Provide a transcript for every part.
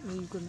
你遇过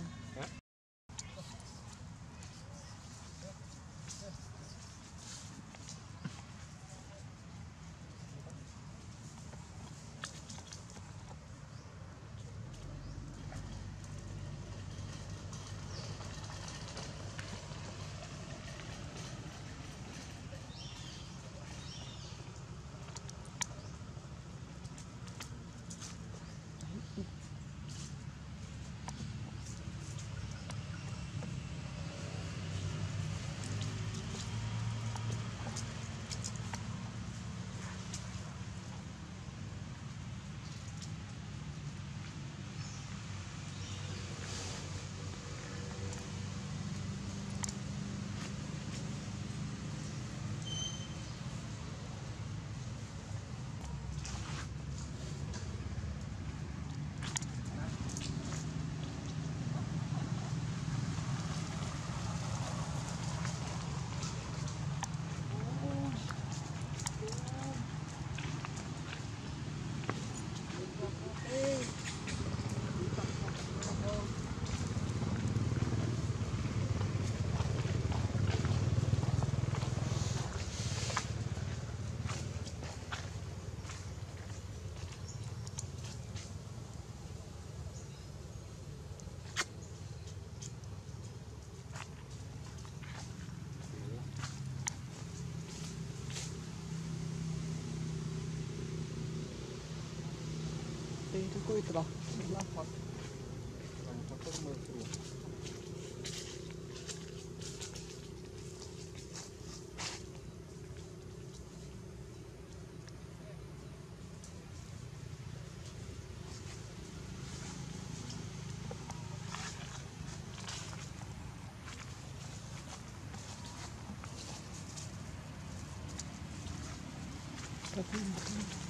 Minggu na. Eh, itu kok itu lah. Lapar. Tapi